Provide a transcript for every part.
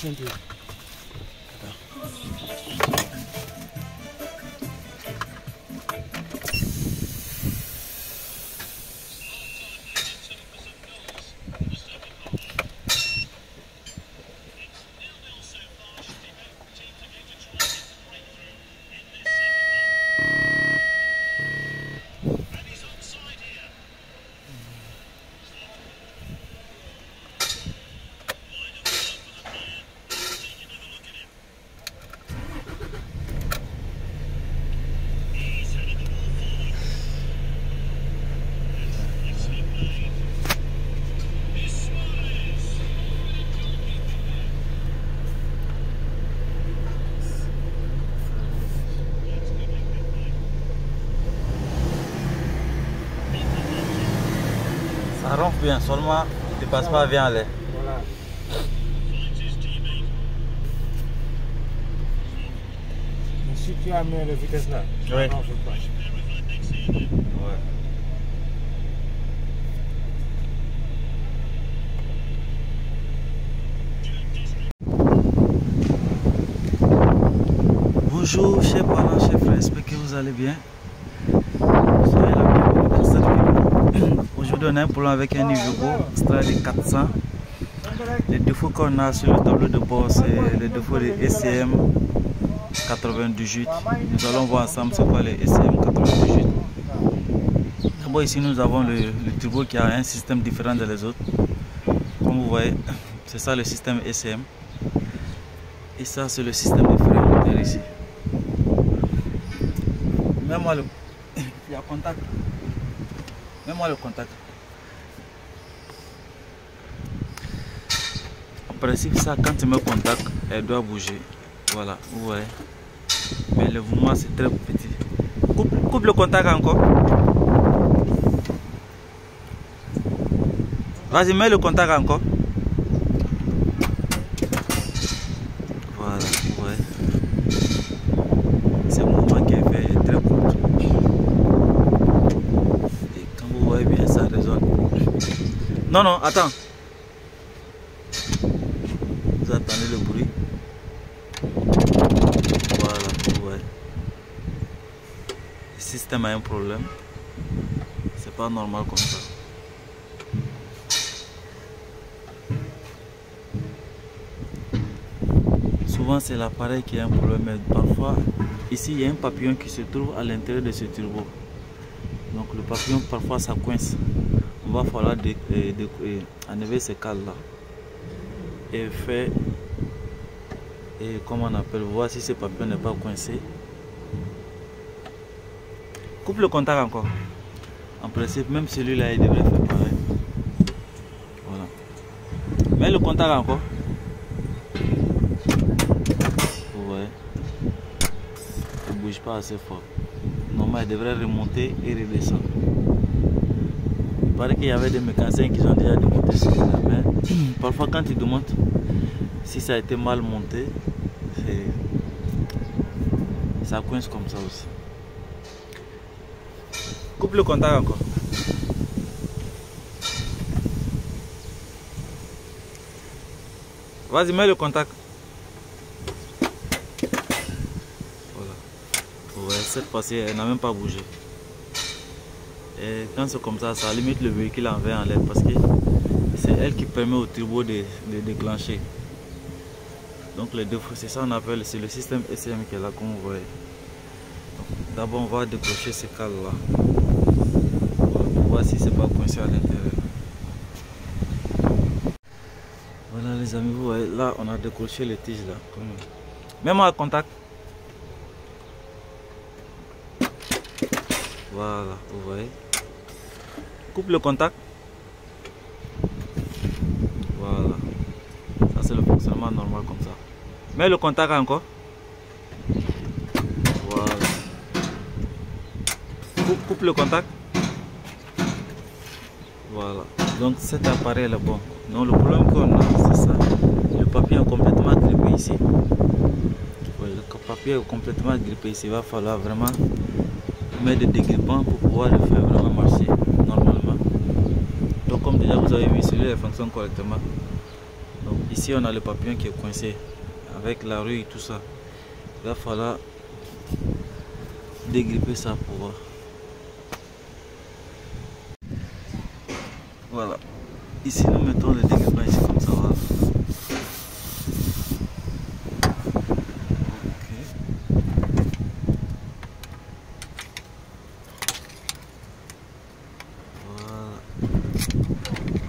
sentido. Bien, seulement tu passes pas bien l'air. Voilà. Si tu as mis la vitesse là, Oui. Ouais. Bonjour chers parents, chers frères, j'espère que vous allez bien. Soyez la bienvenue dans cette a un problème avec un niveau Strade 400. Les défauts qu'on a sur le tableau de bord c'est le défaut de ECM 98. Nous allons voir ensemble c'est quoi les ECM 98. D'abord ici nous avons le, le qui a un système différent des autres. Comme vous voyez, c'est ça le système ECM. Et ça c'est le système de frein ici. Mets-moi le... Il a contact. Mets-moi le contact. Principe ça quand tu mets contact, elle doit bouger. Voilà, vous voyez. Mais le mouvement c'est très petit. Coupe, coupe le contact encore. Vas-y, mets le contact encore. Voilà, ouais. C'est un mouvement qui est fait est très court. Et quand vous voyez bien, ça résonne. Non, non, attends. Vous attendez le bruit. Voilà, vous voyez. Le système a un problème. C'est pas normal comme ça. Souvent c'est l'appareil qui a un problème, mais parfois ici il y a un papillon qui se trouve à l'intérieur de ce turbo. Donc le papillon parfois ça coince. On va falloir euh, euh, enlever ces cales là et faire et comment on appelle voir si ce papillon n'est pas coincé. Coupe le contact encore. En principe même celui-là il devrait faire pareil. Voilà. Mets le contact encore. Vous voyez Il ne bouge pas assez fort. Normalement, il devrait remonter et redescendre. Il paraît qu'il y avait des mécaniciens qui ont déjà démonté ce mais parfois quand ils demandent si ça a été mal monté, ça coince comme ça aussi. Coupe le contact encore. Vas-y, mets le contact. Voilà. Ouais, cette fois-ci, elle n'a même pas bougé. Et quand c'est comme ça, ça limite le véhicule en vert en l'air parce que c'est elle qui permet au turbo de, déclencher. Donc le défaut, c'est ça qu'on appelle, c'est le système SM qui est là comme vous voyez. D'abord, on va décrocher ces cales là. Pour voir si c'est pas coincé à l'intérieur. Voilà les amis, vous voyez, là on a décroché les tiges là. Mets-moi à contact. Voilà, vous voyez. Coupe le contact. Voilà. Ça c'est le fonctionnement normal comme ça. Mets le contact encore. Voilà. Coupe, le contact. Voilà. Donc cet appareil est bon. Donc le problème qu'on a, c'est ça. Le papier est complètement grippé ici. Le papier est complètement grippé ici. Il va falloir vraiment mettre des dégrippants pour pouvoir le faire vraiment marcher normalement. Donc comme déjà vous avez vu, celui-là fonctionne correctement. Donc ici on a le papillon qui est coincé avec la rue et tout ça. Il va falloir dégripper ça pour voir. Voilà. Ici nous mettons le dégrippant ici comme ça. Voilà.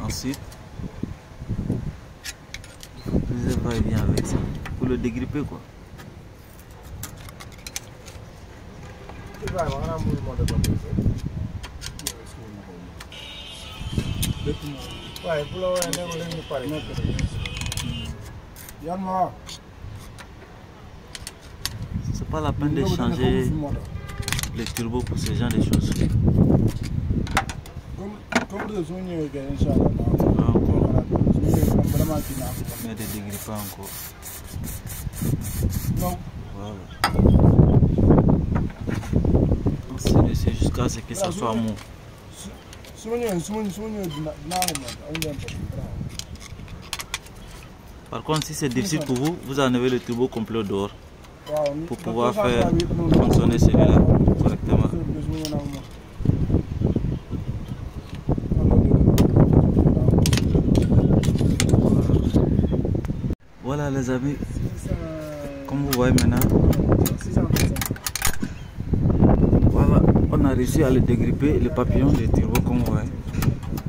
Ensuite, il faut va et vient avec ça ne C'est pas la peine de changer les turbos pour ce genre de choses. Ah, Mais des dégrippants encore. Non Voilà. C'est jusqu'à ce que ça soit mou. Par contre, si c'est difficile pour vous, vous enlevez le turbo complet dehors pour pouvoir faire fonctionner celui-là correctement. Voilà les amis, vous voyez maintenant, voilà, on a réussi à le dégripper, le papillon, le turbo comme vous voyez.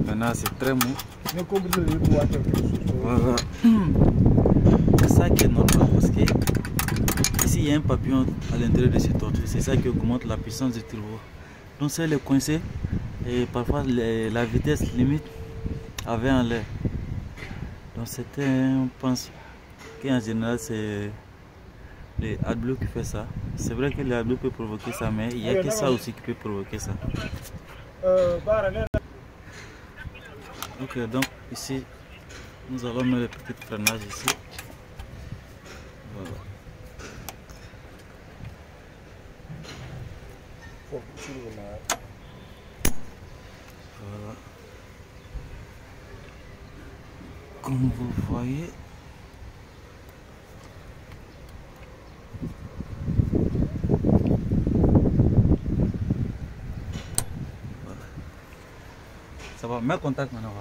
Maintenant c'est très mou. Voilà. C'est ça qui est normal parce que ici il y a un papillon à l'intérieur de cette tortue. C'est ça qui augmente la puissance du turbo. Donc c'est le coincé et parfois la vitesse limite avait en l'air. Donc c'était un pense qu'en général c'est le AdBlue qui fait ça. C'est vrai que le AdBlue peut provoquer ça mais il n'y a que ça aussi qui peut provoquer ça. Ok, donc ici, nous allons mettre le petit freinage ici. Voilà. voilà. Comme vous voyez. Ça va, mets contact maintenant.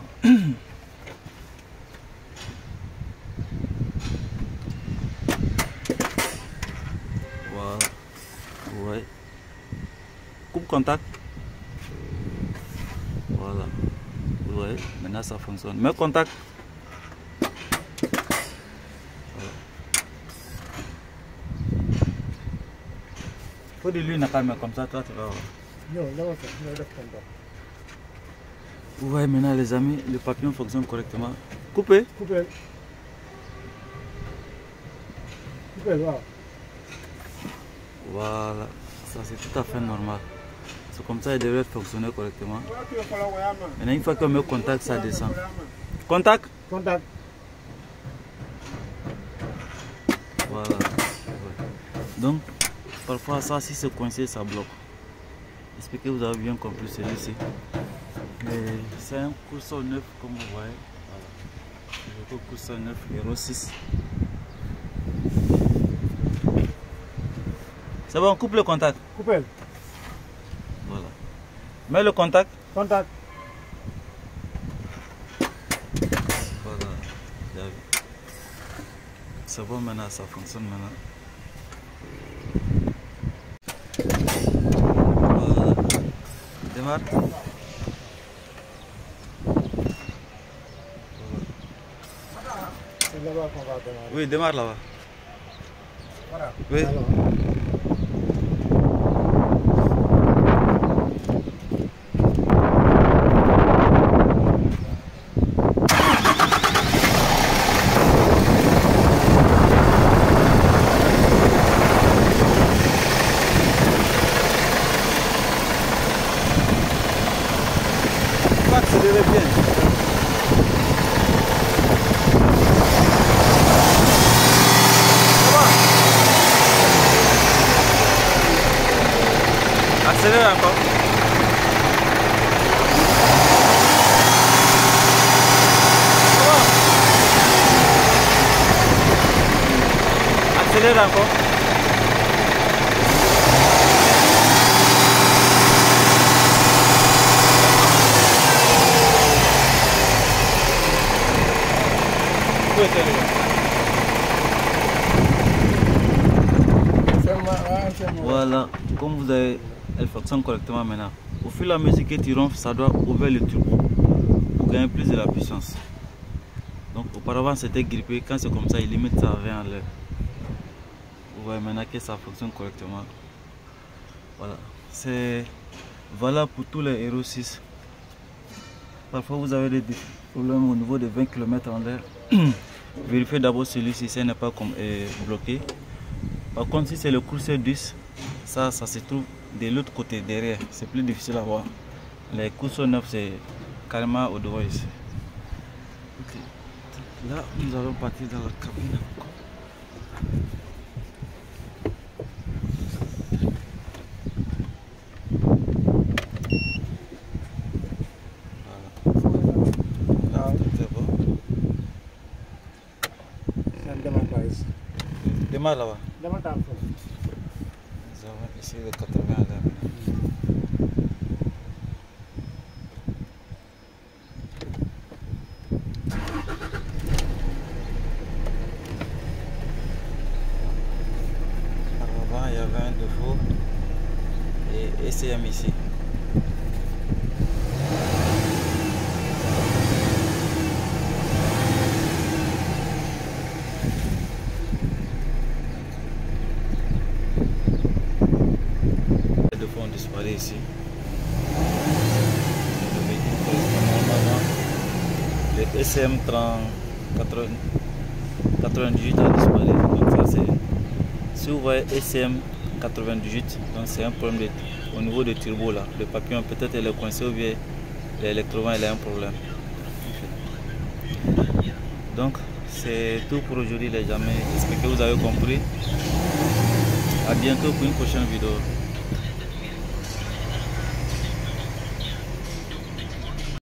Ouais. Coupe contact. Voilà. Voyez, maintenant ça fonctionne. Mets contact. Faut de à mais comme ça, toi tu vas voir. ñëw dama ko ñëw def contact. Vous voyez maintenant les amis, le papillon fonctionne correctement. Coupez. coupé coupé waaw. Voilà. Ça c'est tout à fait normal. C'est comme ça il devrait fonctionner correctement. Maintenant une fois qu'on met contact, ça descend. Contact. contact. Voilà. Ouais. Donc, parfois, ça, si c'est coincé, ça bloque. J'espère que vous avez bien compris celui-ci. Mais C'est un coussin neuf, comme vous voyez. Voilà. Le coussin neuf, Hero 6. C'est bon, coupe le contact. coupé Voilà. Mets le contact. contact. Voilà. C'est bon maintenant, ça fonctionne maintenant. Voilà. Démarre. C'est là-bas qu'on va démarrer. Oui, démarre là-bas. Voilà. Oui. Alors, faut accélérer bien. Ça va Accélère encore. Accélère encore. Ferme-moi. Voilà, comme vous avez, elle fonctionne correctement maintenant. Au fur et à mesure que tu ça doit ouvrir le turbo pour gagner plus de la puissance. Donc auparavant c'était grippé, quand c'est comme ça, il limite ça vient en l'air. Vous voyez maintenant que ça fonctionne correctement. Voilà, c'est voilà pour tous les Hero 6. Parfois vous avez des problèmes au niveau de 20 km en l'air. Vérifiez d'abord celui-ci, ce n'est pas comme, euh, bloqué. Par contre, si c'est le courseur 10, ça, ça se trouve de l'autre côté, derrière. C'est plus difficile à voir. Les courseurs 9, c'est carrément au devant ici. Ok. Là, nous allons partir dans la cabine. Là-bas. À fond. Nous avons ici le 80 à l'heure. Par avant, il y avait un défaut et ECM ici. Les défauts ont disparu ici. Le véhicule correspond normalement. ECM 30, 80 98 a disparu. Donc ça c'est. Si vous voyez ECM 98, donc c'est un problème au niveau du turbo là. Le papillon peut-être est coincé ou bien l'électrovent il a un problème. Donc c'est tout pour aujourd'hui les amis. J'espère que vous avez compris. A bientôt pour une prochaine vidéo.